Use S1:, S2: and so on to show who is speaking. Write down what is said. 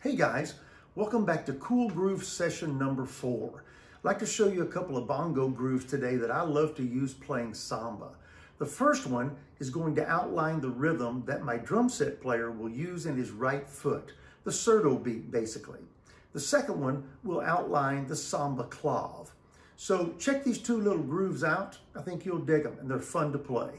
S1: Hey guys, welcome back to Cool Groove session number four. I'd like to show you a couple of bongo grooves today that I love to use playing samba. The first one is going to outline the rhythm that my drum set player will use in his right foot, the surdo beat basically. The second one will outline the samba clave. So check these two little grooves out. I think you'll dig them and they're fun to play.